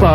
பா